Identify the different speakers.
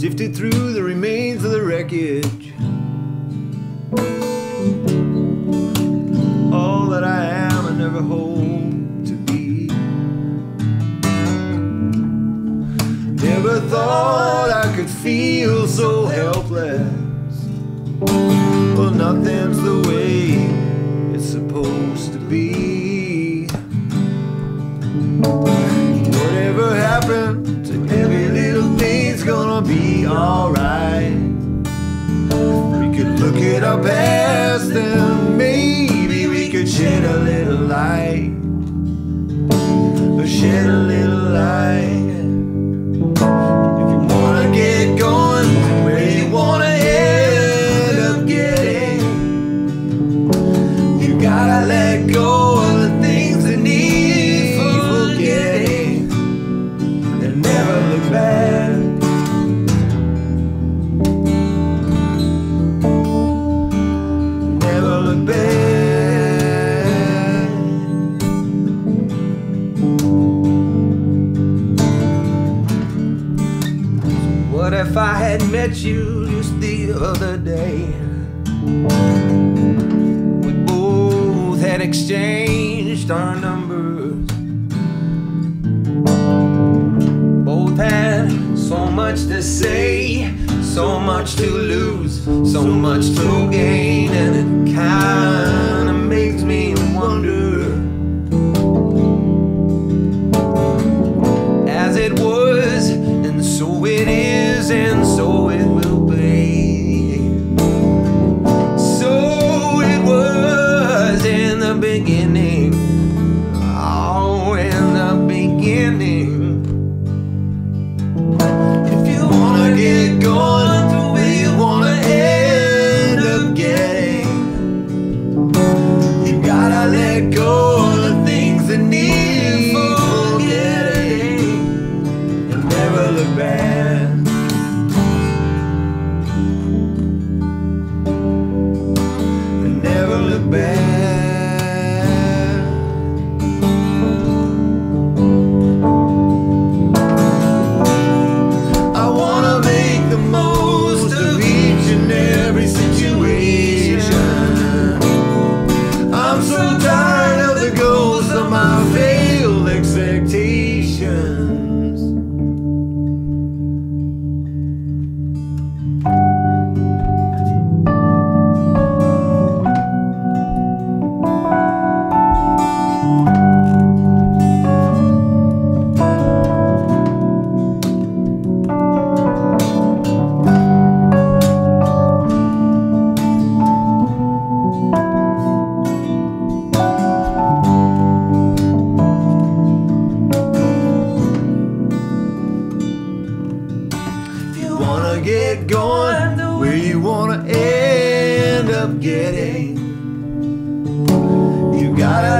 Speaker 1: sifted through the remains of the wreckage. All that I am, I never hope to be. Never thought I could feel so helpless. Well, nothing's the way What if I had met you just the other day? We both had exchanged our numbers. Both had so much to say, so much to lose, so much to gain, and it kinda makes me wonder. Beginning. Oh, in the beginning. Get going. Where you wanna end up getting, you gotta